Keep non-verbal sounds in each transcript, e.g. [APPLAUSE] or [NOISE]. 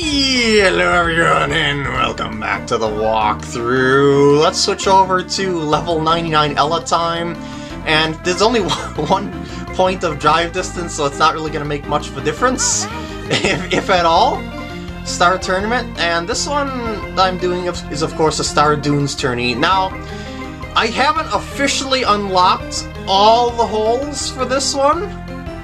Hello everyone and welcome back to the walkthrough. Let's switch over to level 99 Ella time. And there's only [LAUGHS] one point of drive distance, so it's not really going to make much of a difference, [LAUGHS] if, if at all. Star Tournament, and this one I'm doing is of course a Star Dunes tourney. Now, I haven't officially unlocked all the holes for this one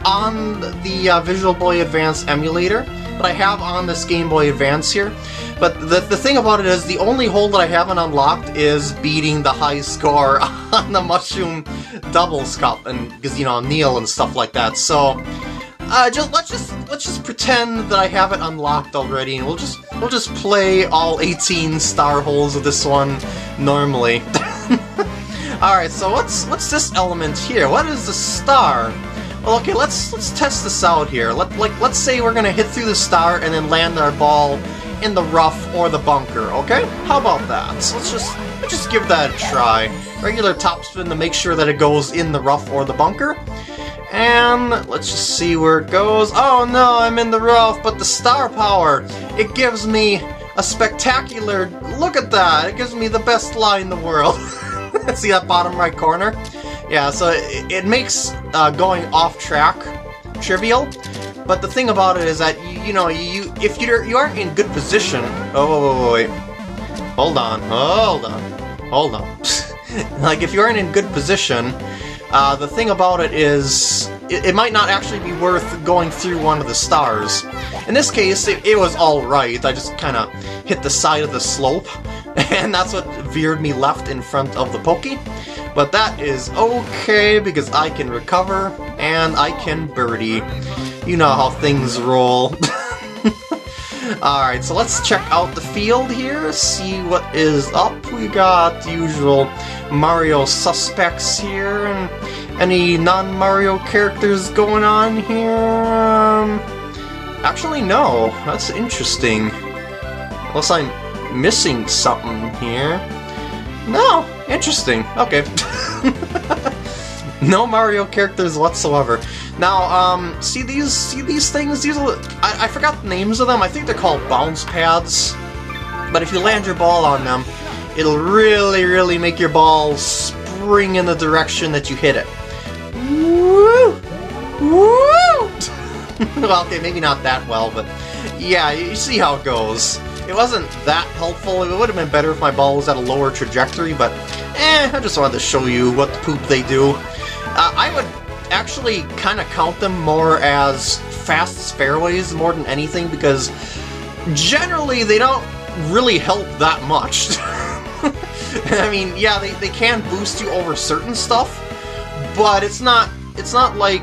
on the uh, Visual Boy Advance emulator but I have on this Game Boy Advance here. But the, the thing about it is, the only hole that I haven't unlocked is beating the high score [LAUGHS] on the Mushroom Doubles Cup, and because you know Neil and stuff like that. So, uh, just let's just let's just pretend that I have it unlocked already, and we'll just we'll just play all 18 star holes of this one normally. [LAUGHS] Alright, so what's what's this element here? What is the star? Well, okay, let's let's test this out here. Let like let's say we're gonna hit through the star and then land our ball in the rough or the bunker. Okay, how about that? So let's just let's just give that a try. Regular topspin to make sure that it goes in the rough or the bunker. And let's just see where it goes. Oh no, I'm in the rough, but the star power, it gives me a spectacular, look at that, it gives me the best lie in the world. [LAUGHS] see that bottom right corner? Yeah, so it, it makes uh, going off track trivial. But the thing about it is that you, you know you if you're you aren't in good position. Oh wait, wait, wait. hold on, hold on, hold on. [LAUGHS] like if you aren't in good position, uh, the thing about it is it, it, might not actually be worth going through one of the stars. In this case, it, it was alright. I just kind of hit the side of the slope, [LAUGHS] and that's what veered me left in front of the Pokey. But that is okay, because I can recover, and I can birdie. You know how things roll. [LAUGHS] Alright, so let's check out the field here, see what is up. We got the usual Mario suspects here, and any non-Mario characters going on here? Um, actually, no. That's interesting. Unless I'm missing something here. No, interesting. Okay. [LAUGHS] no Mario characters whatsoever. Now, um, see these, see these things? These are, I, I forgot the names of them. I think they're called bounce pads. But if you land your ball on them, it'll really, really make your ball spring in the direction that you hit it. Woo! Woo! [LAUGHS] well, okay, maybe not that well, but yeah, you see how it goes. It wasn't that helpful. It would have been better if my ball was at a lower trajectory, but eh, I just wanted to show you what poop they do. Uh, I would actually kind of count them more as fast fairways more than anything, because generally they don't really help that much. [LAUGHS] I mean, yeah, they, they can boost you over certain stuff, but it's not it's not like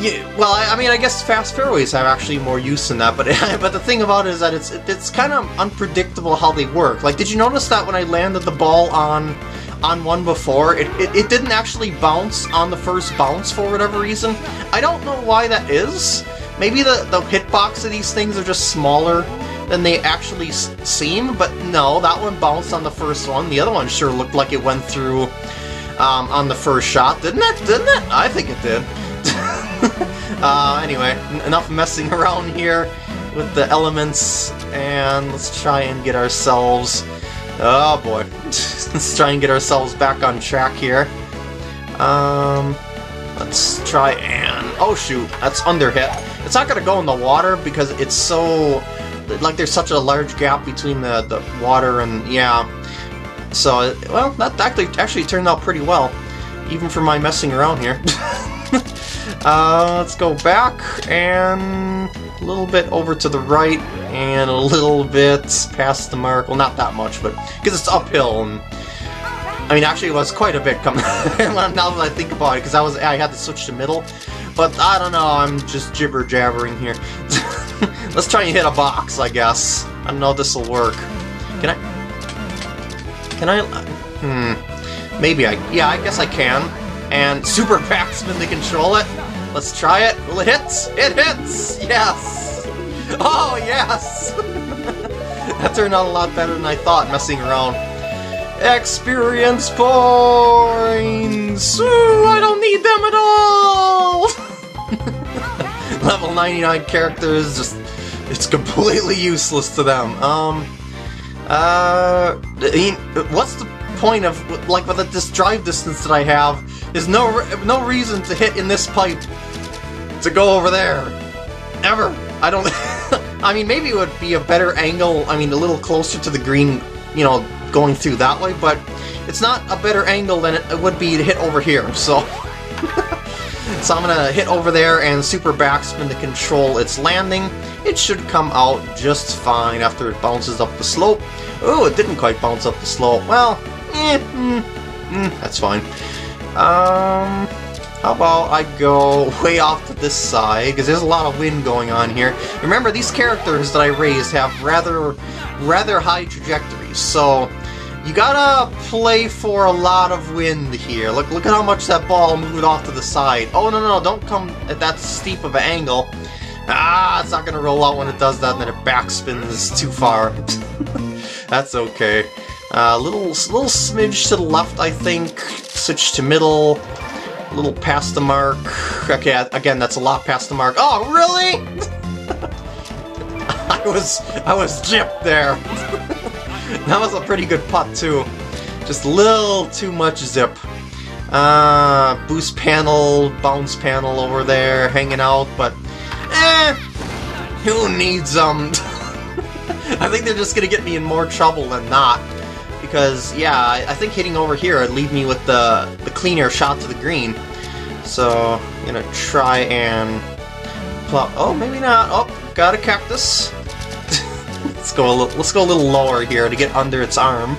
yeah, well, I, I, mean, I guess fast fairways have actually more use in that, but [LAUGHS] but the thing about it is that it's it's kind of unpredictable how they work. Like, did you notice that when I landed the ball on on one before, it, it, it didn't actually bounce on the first bounce for whatever reason? I don't know why that is. Maybe the, the hitbox of these things are just smaller than they actually seem, but no, that one bounced on the first one. The other one sure looked like it went through um, on the first shot, didn't it? Didn't it? I think it did. [LAUGHS] uh, anyway, enough messing [LAUGHS] around here with the elements, and let's try and get ourselves... Oh boy. [LAUGHS] let's try and get ourselves back on track here. Um, let's try and... Oh shoot, that's under hit. It's not gonna go in the water because it's so... Like there's such a large gap between the, the water and... Yeah. So, well, that actually, actually turned out pretty well. Even for my messing around here. Uh, let's go back and a little bit over to the right and a little bit past the mark. Well, not that much, but because it's uphill. And, I mean, actually, it was quite a bit coming. [LAUGHS] now that I think about it, because I was I had to switch to middle. But I don't know. I'm just jibber jabbering here. [LAUGHS] Let's try and hit a box, I guess. I know this will work. Can I? Can I? Hmm. Maybe I. Yeah, I guess I can. And super backspin to control it. Let's try it. Will it hits? It hits! Yes! Oh, yes! [LAUGHS] that turned out a lot better than I thought, messing around. Experience points! Ooh, I don't need them at all! [LAUGHS] Level 99 characters, just it's completely useless to them. Um, uh, what's the point of like with this drive distance that I have? There's no no reason to hit in this pipe to go over there, ever. I don't. [LAUGHS] I mean, maybe it would be a better angle. I mean, a little closer to the green, you know, going through that way, but it's not a better angle than it would be to hit over here. So. [LAUGHS] So I'm gonna hit over there and super backspin to control its landing. It should come out just fine after it bounces up the slope. Oh, it didn't quite bounce up the slope. Well, eh, mm, mm, that's fine. Um, how about I go [LAUGHS] way off to this side, because there's a lot of wind going on here. Remember, these characters that I raised have rather, rather high trajectories, so you gotta play for a lot of wind here. Look, look at how much that ball moved off to the side. Oh, no, no, don't come at that steep of an angle. Ah, it's not gonna roll out when it does that, and then it backspins too far. [LAUGHS] That's okay. A uh, little, little smidge to the left, I think. Switch to middle. A little past the mark. Okay, again, that's a lot past the mark. Oh, really? [LAUGHS] I was, I was gypped there. [LAUGHS] that was a pretty good putt, too. Just a little too much zip. Uh, boost panel, bounce panel over there, hanging out, but eh, who needs them? [LAUGHS] I think they're just gonna get me in more trouble than not. Because, yeah, I, I think hitting over here would leave me with the, the cleaner shot to the green. So, I'm gonna try and plop. Oh, maybe not. Oh, got a cactus. [LAUGHS] let's go a little. Let's go a little lower here to get under its arm.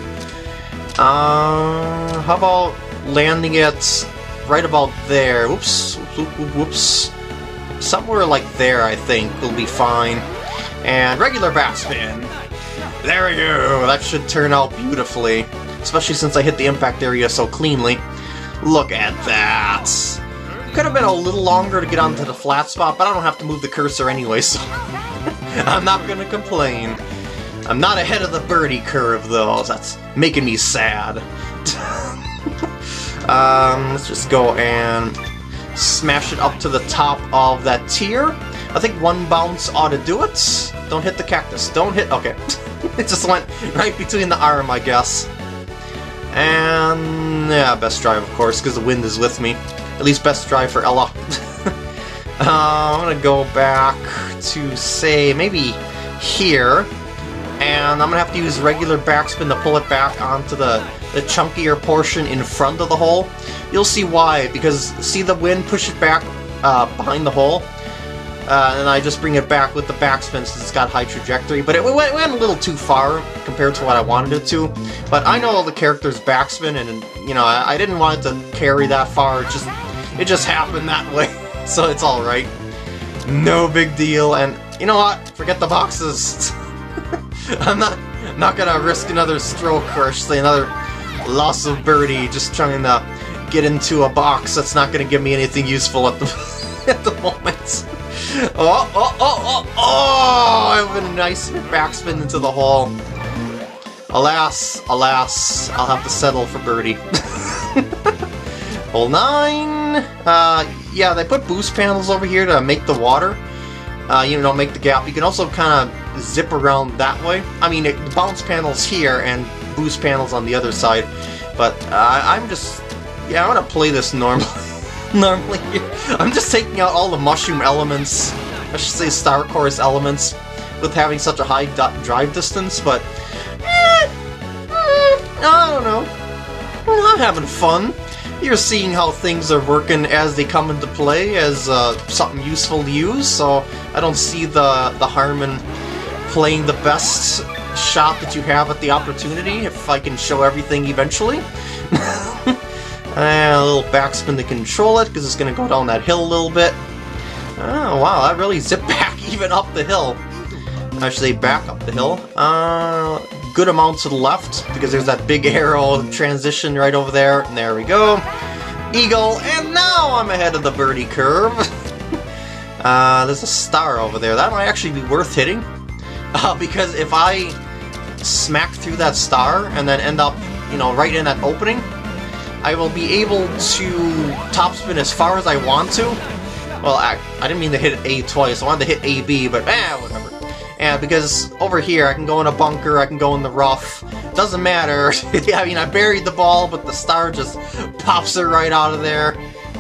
Uh, how about landing it right about there? Whoops, whoops, whoops. Somewhere like there, I think, will be fine. And regular backspin. There we go! That should turn out beautifully. Especially since I hit the impact area so cleanly. Look at that! Could have been a little longer to get onto the flat spot, but I don't have to move the cursor anyway, so... [LAUGHS] I'm not gonna complain. I'm not ahead of the birdie curve, though. That's making me sad. [LAUGHS] um, let's just go and smash it up to the top of that tier. I think one bounce ought to do it. Don't hit the cactus. Don't hit... Okay. [LAUGHS] it just went right between the arm, I guess. And... yeah, best drive, of course, because the wind is with me. At least best drive for Ella. [LAUGHS] uh, I'm gonna go back to, say, maybe here. And I'm gonna have to use regular backspin to pull it back onto the, the chunkier portion in front of the hole. You'll see why, because see the wind push it back uh, behind the hole? Uh, and I just bring it back with the backspin since it's got high trajectory. But it went, went, a little too far compared to what I wanted it to. But I know all the characters backspin, and you know I, I didn't want it to carry that far. It just it just happened that way, [LAUGHS] so it's all right. No big deal. And you know what? Forget the boxes. [LAUGHS] I'm not not gonna risk another stroke or say another loss of birdie just trying to get into a box that's not gonna give me anything useful at the [LAUGHS] at the moment. Oh, oh, oh, oh, oh! I have a nice backspin into the hole. Alas, alas, I'll have to settle for birdie. [LAUGHS] hole 9! Uh, yeah, they put boost panels over here to make the water, uh, you know, make the gap. You can also kind of zip around that way. I mean, it, the bounce panels here and boost panels on the other side, but uh, I'm just, yeah, I'm gonna play this normally. [LAUGHS] [LAUGHS] normally. I'm just taking out all the mushroom elements, I should say Star Course elements, with having such a high drive distance, but... Eh, eh, I don't know. I'm having fun. You're seeing how things are working as they come into play as uh, something useful to use, so I don't see the, the harm in playing the best shot that you have at the opportunity, if I can show everything eventually. [LAUGHS] And a little backspin to control it, because it's going to go down that hill a little bit. Oh, wow, that really [LAUGHS] zipped back even up the hill. Say back up the hill. Uh, good amount to the left, because there's that big [LAUGHS] arrow transition right over there. And there we go. Eagle, and now I'm ahead of the birdie curve. [LAUGHS] uh, there's a star over there. That might actually be worth hitting. Uh, because if I smack through that star and then end up, you know, right in that opening, I will be able to topspin as far as I want to. Well, I, I didn't mean to hit A twice. I wanted to hit AB, but eh, whatever. And because over here I can go in a bunker, I can go in the rough. Doesn't matter. [LAUGHS] I mean, I buried the ball, but the star just pops it right out of there.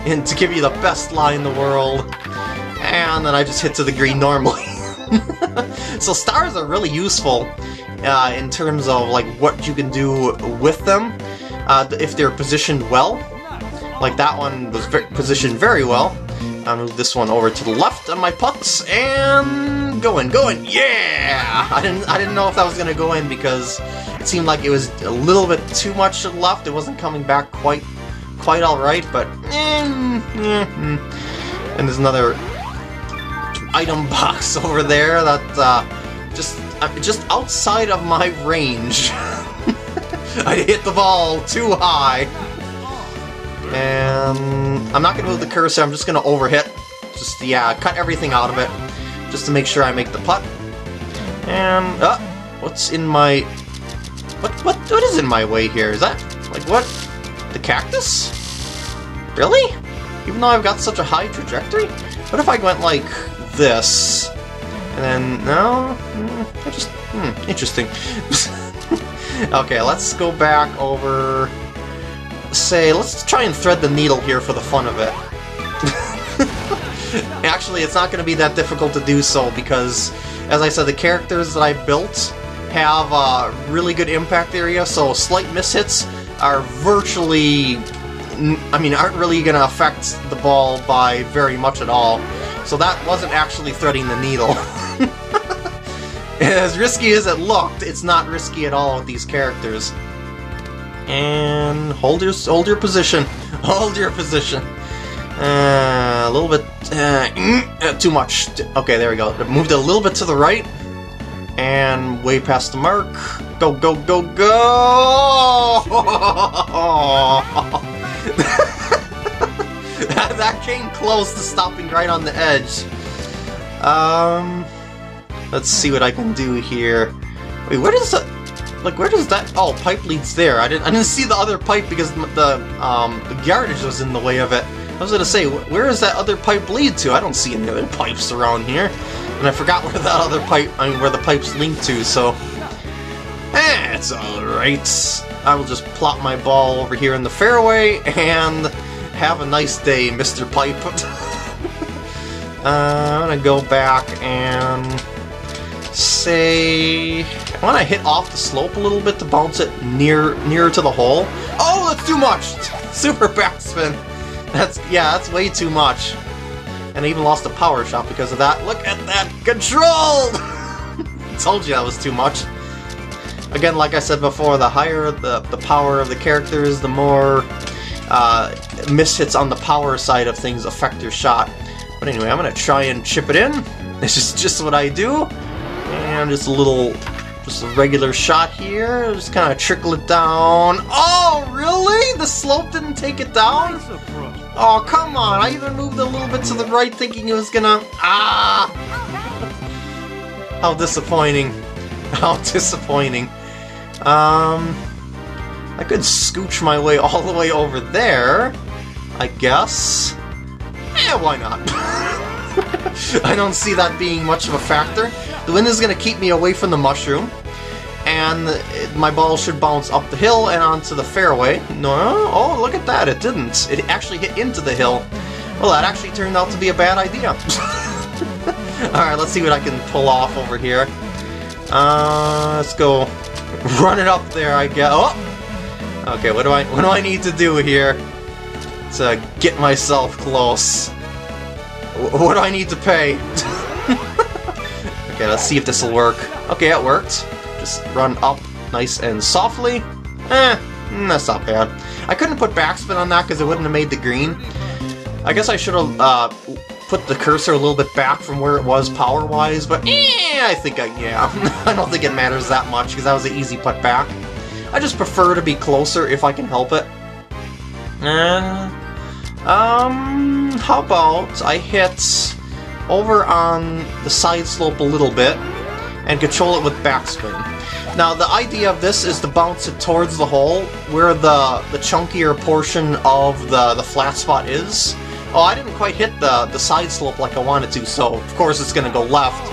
And to give you the best lie in the world. And then I just hit to the green normally. [LAUGHS] so stars are really useful uh, in terms of like what you can do with them uh, if they're positioned well. Like that one was positioned very well. I'll move this one over to the left on my putts and going, going, yeah! I didn't, I didn't know if that was gonna go in because it seemed like it was a little bit too much to the left. It wasn't coming back quite, quite all right. But mm, mm, and there's another item [LAUGHS] box over there that uh, just, uh, just outside of my range. [LAUGHS] I hit the ball too high. And I'm not going to move the cursor, I'm just going to overhit. Just, yeah, cut everything out of it. Just to make sure I make the putt. And, uh, what's in my... What, what, what is in my way here? Is that, like, what? The cactus? Really? Even though I've got such a high trajectory? What if I went like this? And then, no? Mm, I just, hmm, interesting. [LAUGHS] okay, let's go back over say, let's try and thread the needle here for the fun of it. [LAUGHS] Actually, it's not going to be that difficult to do so because, as I said, the characters that I built have a really good impact area, so slight mishits are virtually, I mean, aren't really going to affect the ball by very much at all. So that wasn't actually threading the needle. [LAUGHS] [LAUGHS] as risky as it looked, it's not risky at all with these characters. And hold your hold your position. [LAUGHS] Hold your position. Uh, a little bit uh, uh, too much. Okay, there we go. Moved a little bit to the right, and way past the mark. Go go go go! [LAUGHS] that, that came close to stopping right on the edge. Um, let's see what I can do here. Wait, where does the like, where does that... Oh, pipe leads there. I didn't, I didn't see the other pipe because the, um, the yardage was in the way of it. I was gonna say, where does that other pipe lead to? I don't see any other pipes around here. And I forgot where that other pipe... I mean, where the pipes link to, so... Eh, it's alright. I will just plop my ball over here in the fairway and have a nice day, Mr. Pipe. [LAUGHS] uh, I'm gonna go back and say I want to hit off the slope a little bit to bounce it near nearer to the hole. Oh, that's too much! [LAUGHS] Super backspin. That's yeah, that's way too much. And I even lost a power shot because of that. Look at that control! [LAUGHS] Told you that was too much. Again, like I said before, the higher the, the power of the characters, the more uh, mishits on the power side of things affect your shot. But anyway, I'm going to try and chip it in. [LAUGHS] This is just what I do. And just a little, just a regular shot here. Just kind of trickle it down. Oh, really? The slope didn't take it down? Oh, come on. I even moved a little bit to the right thinking it was gonna... Ah! How disappointing. [LAUGHS] How disappointing. Um... I could scooch my way all the way over there, I guess. Eh, why not? [LAUGHS] [LAUGHS] I don't see that being much of a factor. The wind is going to keep me away from the mushroom, and my ball should bounce up the hill and onto the fairway. No, oh, look at that, it didn't. It actually hit into the hill. Well, that actually turned out to be a bad idea. [LAUGHS] Alright, let's see what I can pull off over here. Uh, let's go run it up there, I guess. Oh! Okay, what do I what do I need to do here to get myself close? What do I need to pay? [LAUGHS] Okay, let's see if this will work. Okay, it worked. Just run up nice and softly. Eh, that's not bad. I couldn't put backspin on that because it wouldn't have made the green. I guess I should have uh, put the cursor a little bit back from where it was power-wise, but eh, I think I, yeah. [LAUGHS] I don't think it matters that much because that was an easy put back. I just prefer to be closer if I can help it. Uh, um, how about I hit over on the side slope a little bit and control it with backspin. Now the idea of this is to bounce it towards the hole where the, the chunkier portion of the, the flat spot is. Oh, I didn't quite hit the, the side slope like I wanted to, so of course it's going to go left.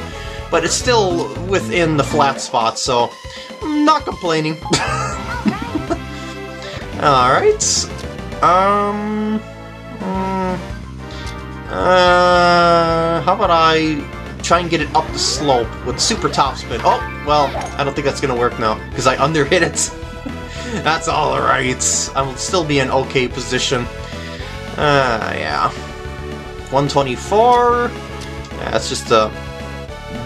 but it's still within the flat spot, so not complaining. [LAUGHS] Alright. Um... Uh, how about I try and get it up the slope with super top spin? Oh, well, I don't think that's gonna work now, because I underhit it. [LAUGHS] that's alright. I will still be in okay position. Uh, yeah. 124. Yeah, that's just a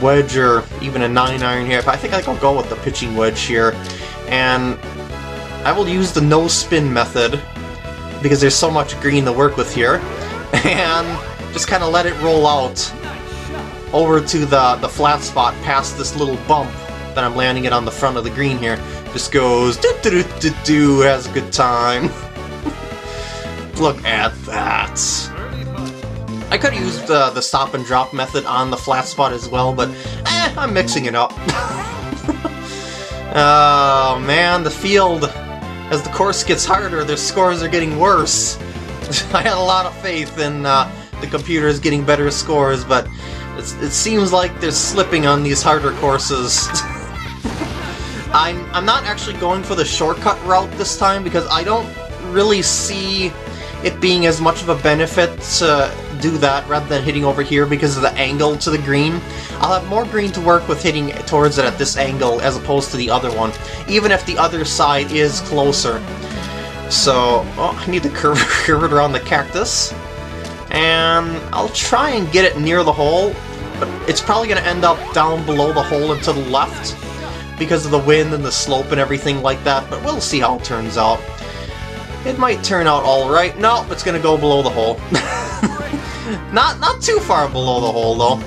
wedge or even a 9 iron here. I think I'll go with the pitching wedge here. And I will use the no spin method because there's so much green to work with here. [LAUGHS] And just kind of let it roll out over to the, the flat spot past this little bump that I'm landing it on the front of the green here. Just goes has a good time. [LAUGHS] Look at that. I could have used the stop and drop method on the flat spot as well, but eh, I'm mixing it up. [LAUGHS] oh man, the field, as the course gets harder, their scores are getting worse. [LAUGHS] I had a lot of faith in uh, the computer is getting better scores, but it seems like they're slipping on these harder courses. [LAUGHS] I'm, I'm not actually going for the shortcut route this time because I don't really see it being as much of a benefit to do that rather than hitting over here because of the angle to the green. I'll have more green to work with hitting towards it at this angle as opposed to the other one, even if the other side is closer. So, oh, I need to [LAUGHS] curve, curve it around the cactus. And I'll try and get it near the hole, but it's probably going to end up down below the hole and to the left because of the wind and the slope and everything like that, but we'll see how it turns out. It might turn out alright. No, it's gonna go below the hole. [LAUGHS] not, not too far below the hole, though.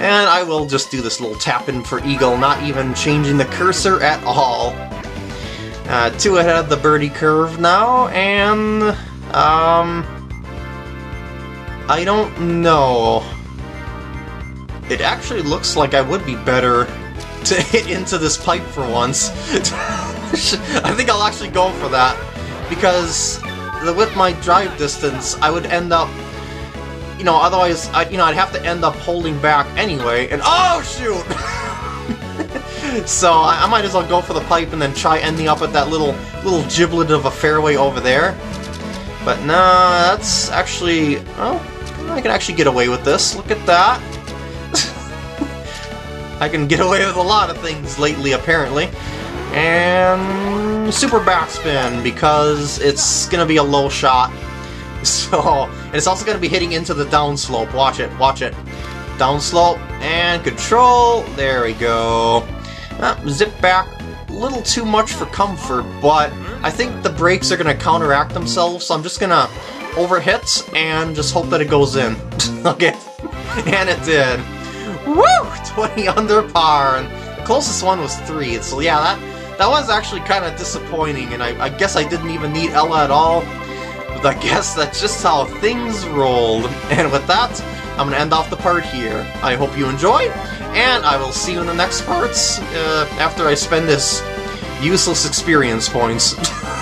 And I will just do this little tap-in for Eagle, not even changing the cursor at all. Uh, two ahead of the birdie curve now, and... Um... I don't know. It actually looks like I would be better to hit into this pipe for once. [LAUGHS] I think I'll actually go for that because with my drive distance, I would end up, you know, otherwise, I, you know, I'd have to end up holding back anyway, and oh shoot! [LAUGHS] so I, I, might as well go for the pipe and then try ending up at that little little giblet of a fairway over there. But nah, that's actually, well, I can actually get away with this. Look at that. [LAUGHS] I can get away with a lot of things lately, apparently. And super backspin because it's gonna be a low shot. [LAUGHS] So, and it's also gonna be hitting into the downslope. Watch it, watch it. Downslope and control. There we go. Uh, zip back a little too much for comfort, but I think the breaks are gonna counteract themselves, so I'm just gonna overhit and just hope that it goes in. [LAUGHS] okay, and it did. Woo! 20 under par, and the closest one was 3, so yeah, that that was actually kind of disappointing, and I, I, guess I didn't even need Ella at all. But I guess that's just how things rolled. [LAUGHS] And with that, I'm going to end off the part here. I hope you enjoy, and I will see you in the next parts uh, after I spend this useless experience points. [LAUGHS]